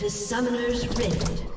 To Summoner's Rift.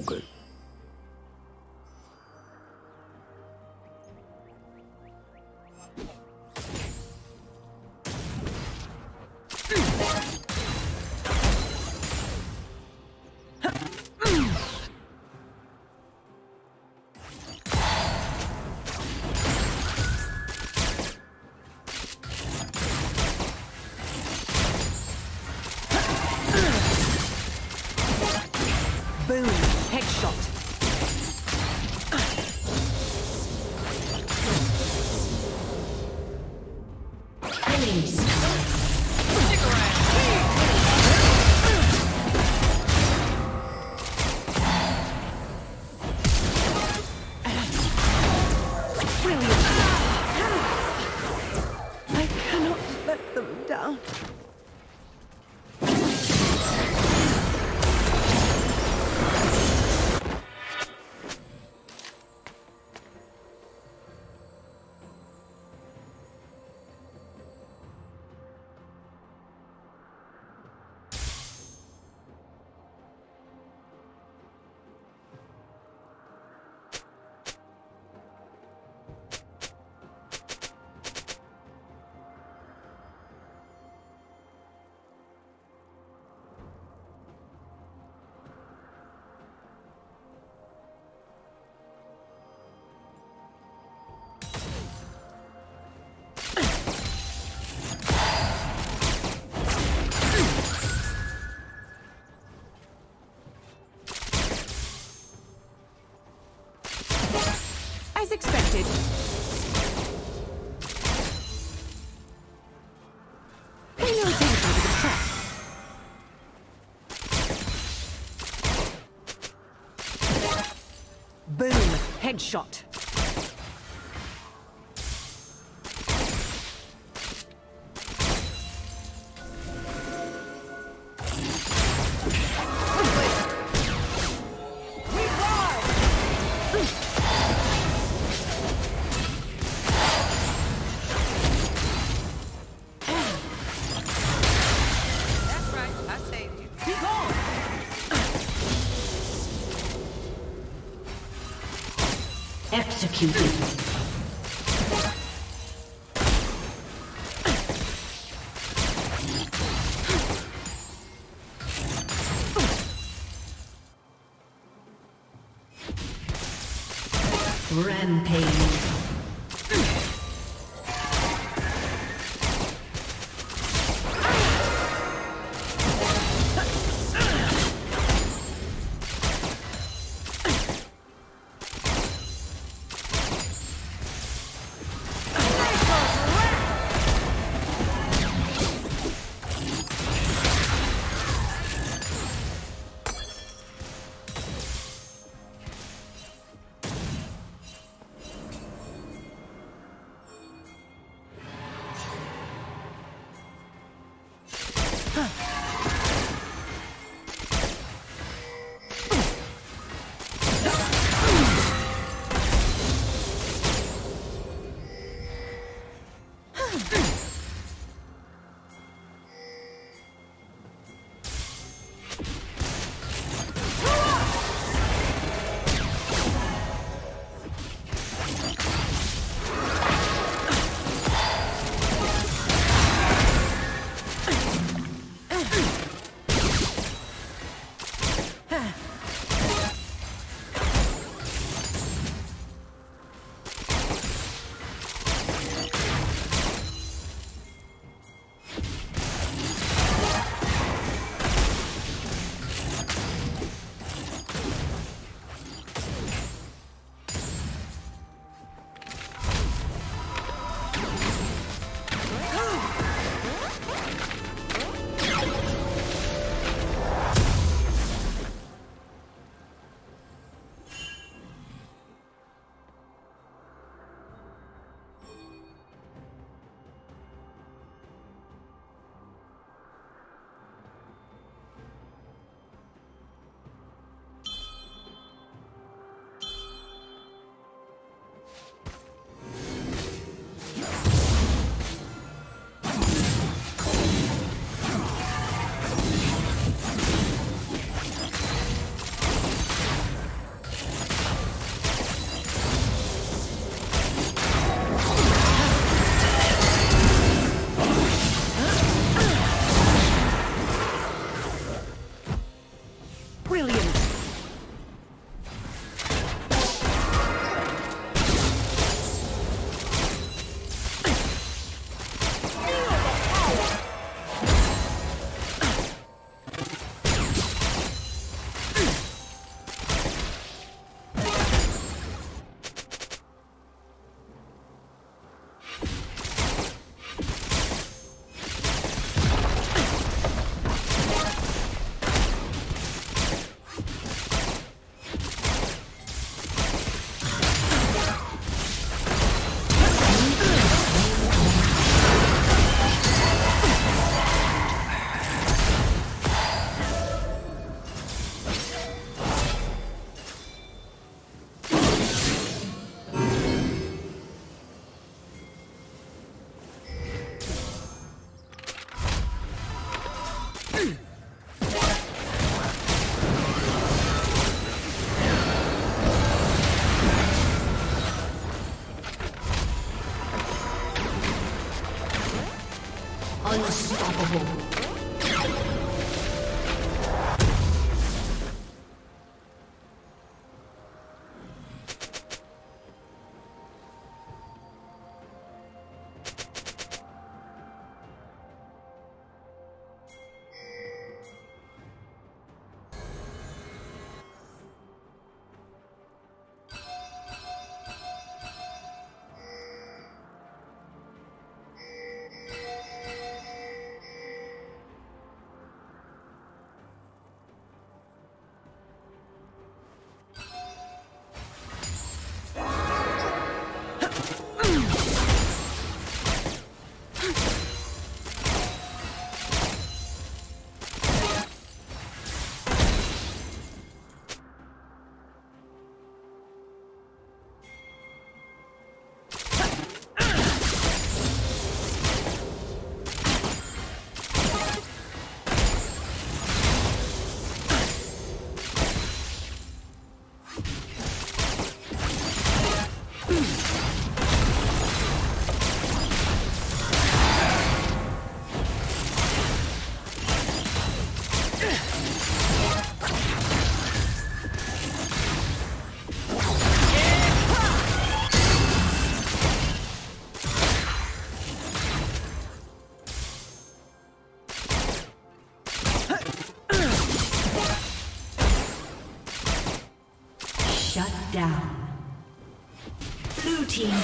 Okay. Boom. Executed. Rampage. Ugh! Unstoppable.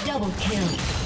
Double kill.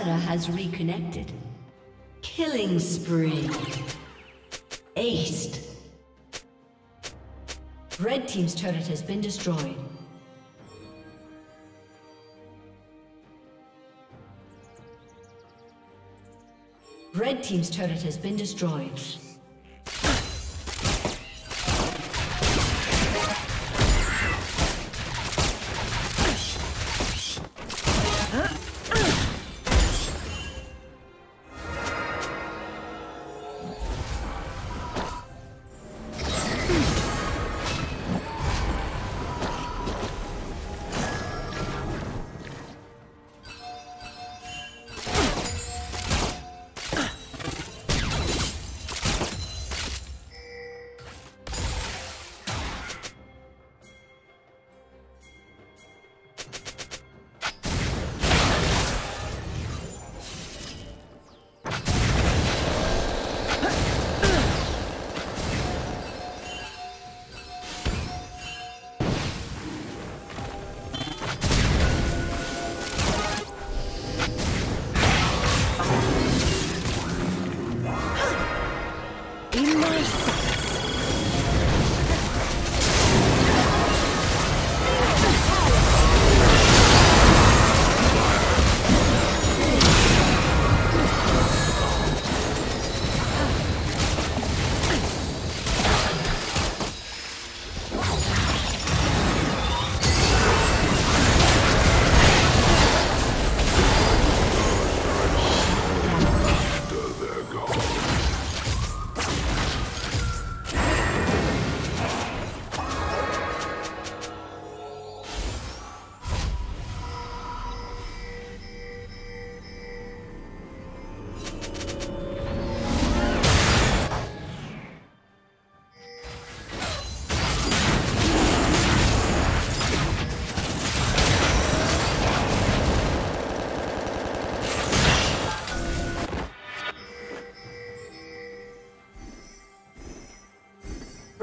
Summoner has reconnected. Killing spree. Aced. Red Team's turret has been destroyed. Red Team's turret has been destroyed.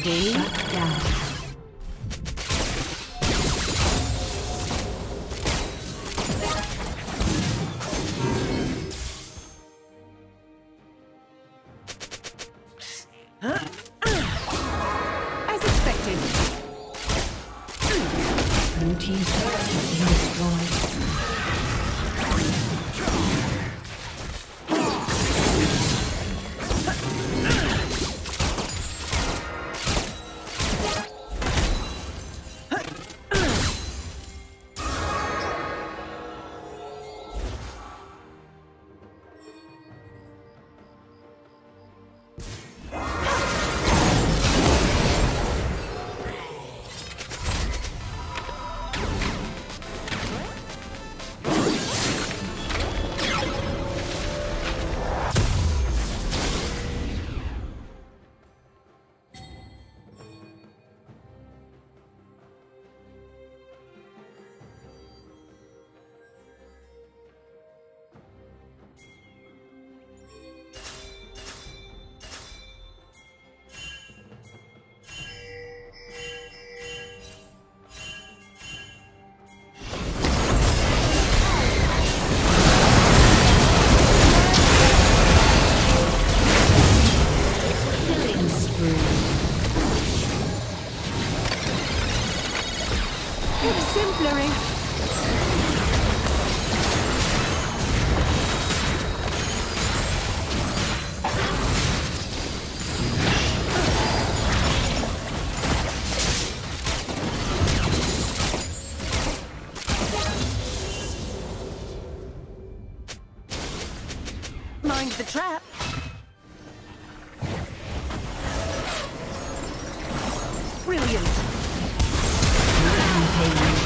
Steady. Shut down. Ah. As expected. Hmm. Blue team's Brilliant. Taking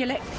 aim. Immaculate.